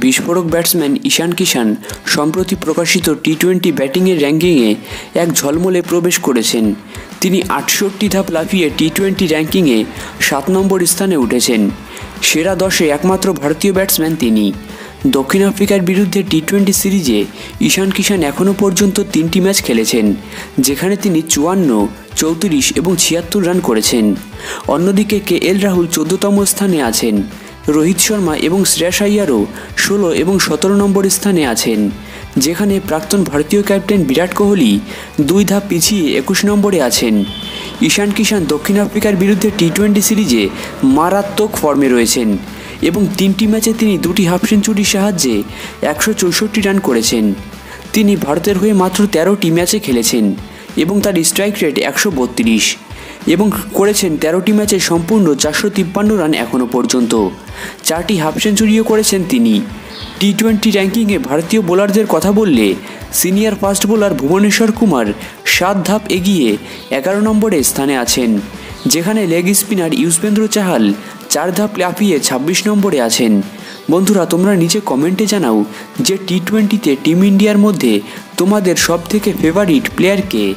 বিস্ফোরক ব্যাটসম্যান ঈশান কিষান সম্প্রতি প্রকাশিত টি টোয়েন্টি ব্যাটিংয়ের র্যাঙ্কিংয়ে এক ঝলমলে প্রবেশ করেছেন। তিনি আটষট্টি ধাপ লাফিয়ে টি টোয়েন্টি র্যাঙ্কিংয়ে সাত নম্বর স্থানে উঠেছেন। সেরা দশে একমাত্র ভারতীয় ব্যাটসম্যান তিনি। দক্ষিণ আফ্রিকার বিরুদ্ধে টি টোয়েন্টি সিরিজে ঈশান কিষান এখনও পর্যন্ত তিনটি ম্যাচ খেলেছেন, যেখানে তিনি চুয়ান্ন, চৌত্রিশ এবং ছিয়াত্তর রান করেছেন। অন্যদিকে কে এল রাহুল চোদ্দতম স্থানে আছেন। রোহিত শর্মা এবং শ্রেয়াস আইয়ারও ষোলো এবং সতেরো নম্বর স্থানে আছেন, যেখানে প্রাক্তন ভারতীয় ক্যাপ্টেন বিরাট কোহলি দুই ধাপ পিছিয়ে একুশ নম্বরে আছেন। ঈশান কিষান দক্ষিণ আফ্রিকার বিরুদ্ধে টি টোয়েন্টি সিরিজে মারাত্মক ফর্মে রয়েছেন এবং তিনটি ম্যাচে তিনি দুটি হাফ সেঞ্চুরির সাহায্যে একশো চৌষট্টি রান করেছেন। তিনি ভারতের হয়ে মাত্র তেরোটি ম্যাচে খেলেছেন এবং তার স্ট্রাইক রেট একশো বত্রিশ। এবং করেছেন তেরোটি ম্যাচে সম্পূর্ণ চারশো তিপ্পান্ন রান এখনও পর্যন্ত। চারটি হাফ সেঞ্চুরিও করেছেন তিনি। টি টোয়েন্টি র্যাঙ্কিংয়ে ভারতীয় বোলারদের কথা বললে senior fast bowler Bhuvneshwar Kumar সাত ধাপ এগিয়ে এগারো নম্বরে স্থানে আছেন, যেখানে লেগ স্পিনার ইউজবেন্দ্র চাহাল চার ধাপ লাফিয়ে ছাব্বিশ নম্বরে আছেন। বন্ধুরা, তোমরা নিচে কমেন্টে জানাও যে টি টোয়েন্টিতে টিম ইন্ডিয়ার মধ্যে তোমাদের সবথেকে ফেভারিট প্লেয়ার কে।